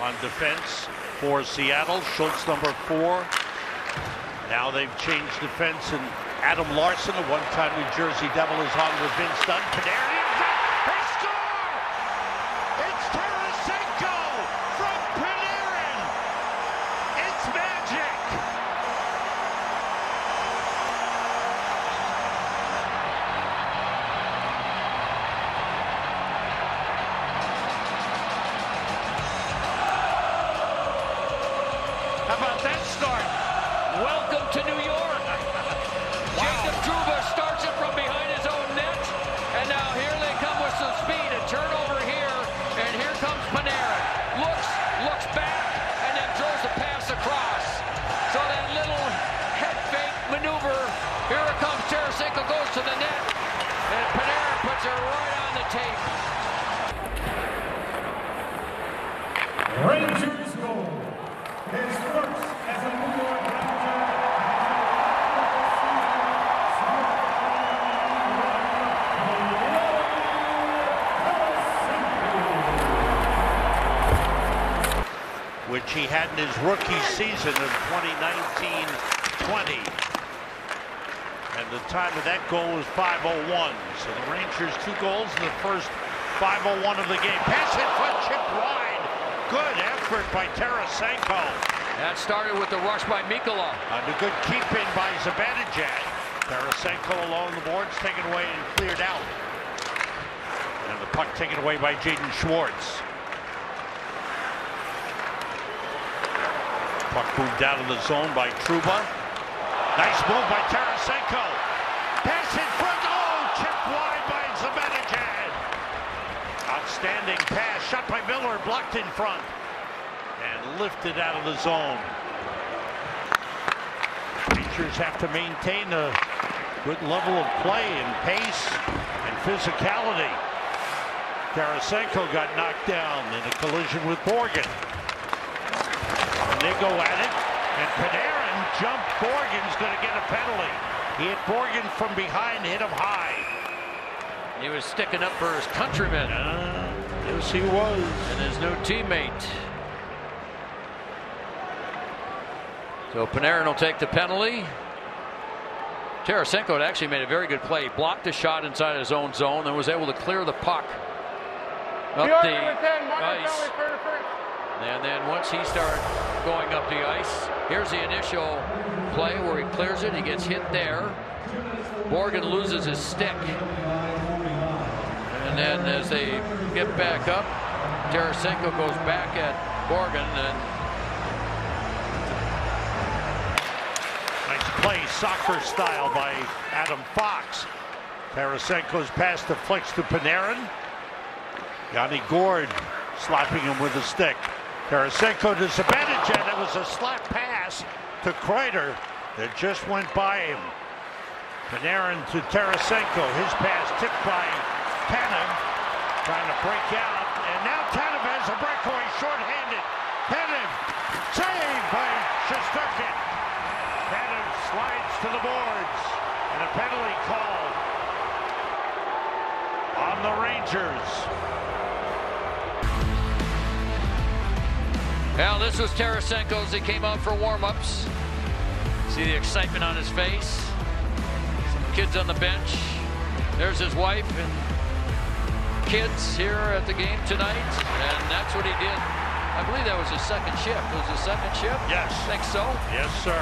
on defense for Seattle. Schultz number four. Now they've changed defense and Adam Larsson, a one-time New Jersey Devil, is on with Vince Dunn. Panarin, About that start? Welcome to New York. which he had in his rookie season of 2019-20. And the time of that goal was 5:01. So the Rangers two goals in the first 5:01 of the game. Pass it foot chip wide. Good effort by Tarasenko. That started with the rush by Mikkola. And a good keep in by Zibanejad. Tarasenko along the boards, taken away and cleared out. And the puck taken away by Jaden Schwartz. Puck moved out of the zone by Trouba. Nice move by Tarasenko. Pass in front. Oh, chipped wide by Zibanejad. Outstanding pass. Shot by Miller. Blocked in front. And lifted out of the zone. Rangers have to maintain a good level of play and pace and physicality. Tarasenko got knocked down in a collision with Borgen. And they go at it, and Panarin jumped Borgen's going to get a penalty. He hit Borgen from behind, hit him high. He was sticking up for his countrymen Uh, yes, he was. and his new teammate. So Panarin will take the penalty. Tarasenko had actually made a very good play. Blocked a shot inside his own zone and was able to clear the puck up the ice. And then once he started going up the ice, here's the initial play where he clears it. He gets hit there. Borgen loses his stick. And then as they get back up, Tarasenko goes back at Borgen and Nice play, soccer style by Adam Fox. Tarasenko's pass deflects to Panarin. Yanni Gourde slapping him with a stick. Tarasenko to Zibanejad. That was a slap pass to Kreider that just went by him. Panarin to Tarasenko. His pass tipped by Tanev. Trying to break out. And now Tanev has a breakaway shorthanded. Tanev saved by Shesterkin. Tanev slides to the boards. And a penalty called on the Rangers. Well, this was Tarasenko as he came out for warm-ups. See the excitement on his face. Some kids on the bench. There's his wife and kids here at the game tonight. And that's what he did. I believe that was his second shift. Was his second shift? Yes. think so. Yes, sir.